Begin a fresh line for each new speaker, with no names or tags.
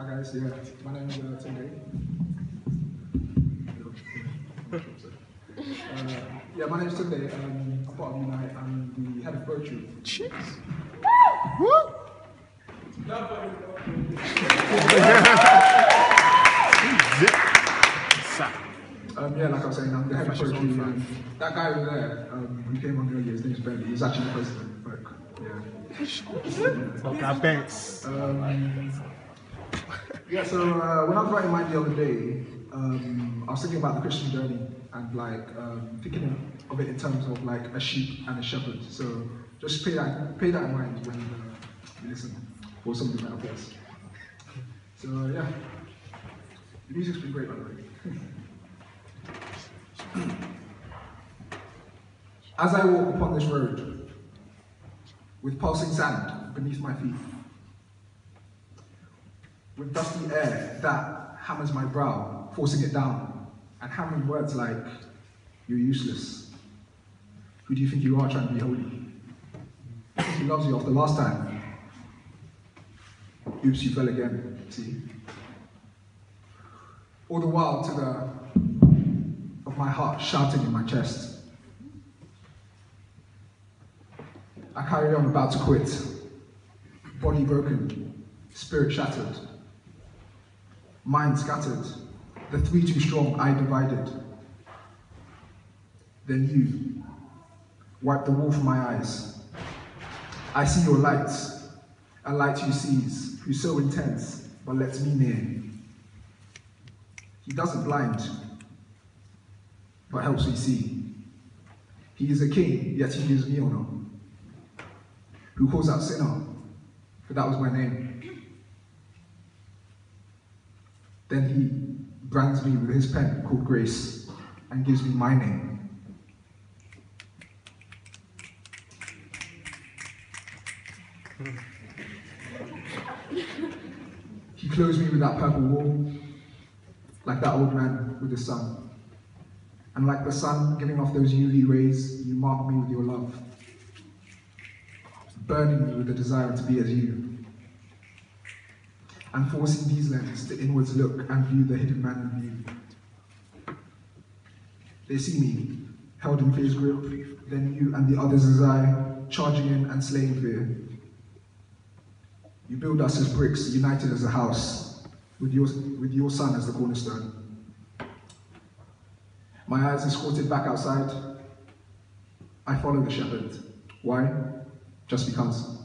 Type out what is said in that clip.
Hi guys, yeah, my name is uh, Day. Uh, yeah, my name is Day. Um, I'm part of Unite. I'm the head of poetry.
Cheers.
Um, yeah, like I was saying, I'm the head of poetry. Um, that guy over there, um, who came on earlier, his name's Bentley. He's actually the president. But yeah.
Okay, thanks.
Um, yeah, so uh, when I was writing mine the other day, um, I was thinking about the Christian journey and like um, thinking of it in terms of like a sheep and a shepherd. So just pay that pay that in mind when uh, you listen or something like this. So uh, yeah, the music's been great by the way. As I walk upon this road, with pulsing sand beneath my feet, with dusty air that hammers my brow, forcing it down, and hammering words like, You're useless. Who do you think you are trying to be holy? He loves you after the last time. Oops, you fell again, see? All the while to the of my heart shouting in my chest. I carry on about to quit. Body broken, spirit shattered, mind scattered, the three too strong, I divided. Then you wipe the wool from my eyes. I see your light, a light you sees, who's so intense, but lets me near. He doesn't blind, but helps me see. He is a king, yet he gives me honor. Who calls out sinner, for that was my name. Then he brands me with his pen called grace and gives me my name. He clothes me with that purple wool, like that old man with the sun. And like the sun giving off those UV rays, you mark me with your love, burning me with the desire to be as you. And forcing these lenses to inwards look and view the hidden man in view. They see me, held in fear's grip, then you and the others as I, charging in and slaying fear. You build us as bricks, united as a house, with your, with your son as the cornerstone. My eyes escorted back outside. I follow the shepherd. Why? Just because.